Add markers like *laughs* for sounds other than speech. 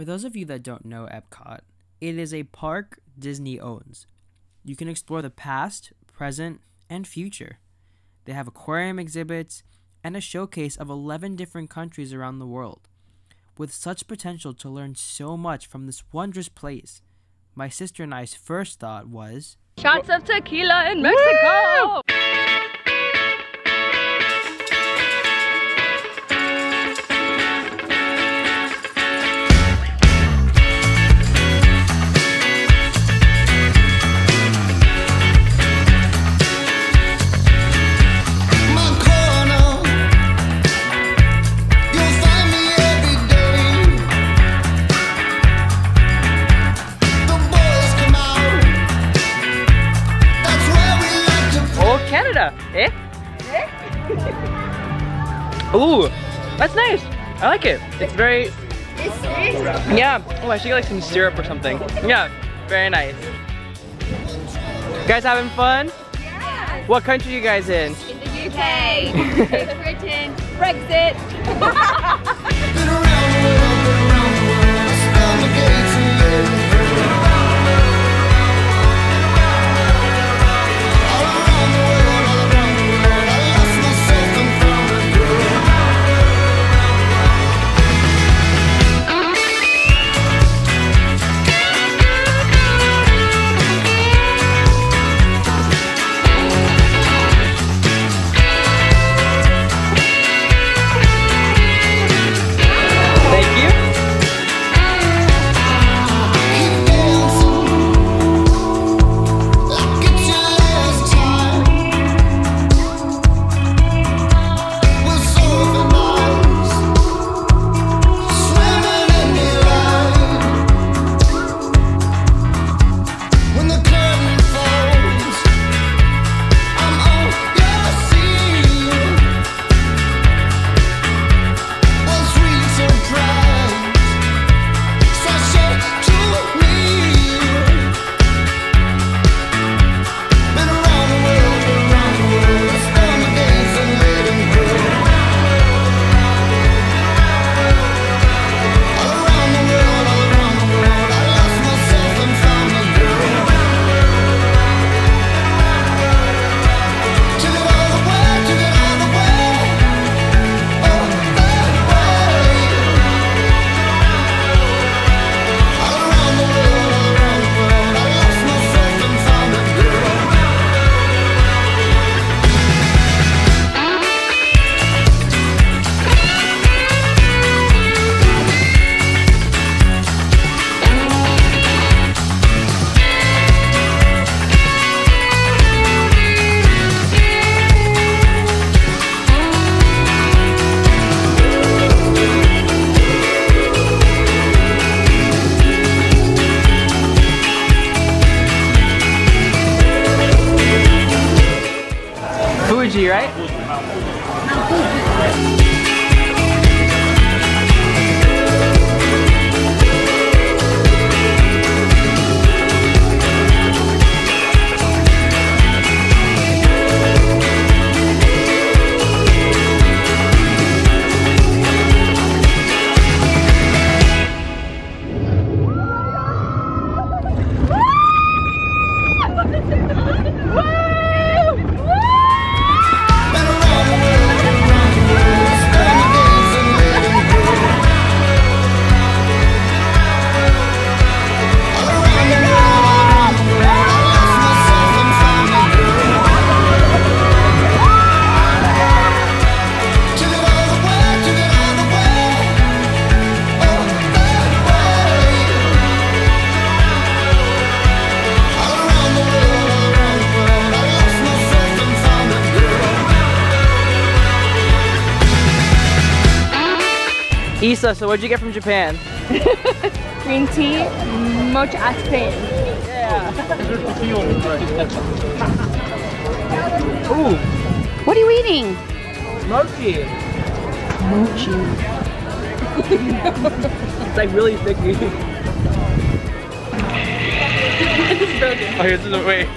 For those of you that don't know Epcot, it is a park Disney owns. You can explore the past, present, and future. They have aquarium exhibits and a showcase of 11 different countries around the world. With such potential to learn so much from this wondrous place, my sister and I's first thought was Shots of tequila in Mexico! *laughs* Ooh, that's nice. I like it. It's very. Yeah. Oh, I should get like some syrup or something. Yeah, very nice. You guys having fun? Yeah. What country you guys in? In the UK, *laughs* Great Britain, Brexit. *laughs* right? Issa, so what'd you get from Japan? *laughs* Green tea, mocha ice cream. Yeah. Ooh, What are you eating? mochi. Mochi. It's like really sticky. *laughs* oh, here's the wait.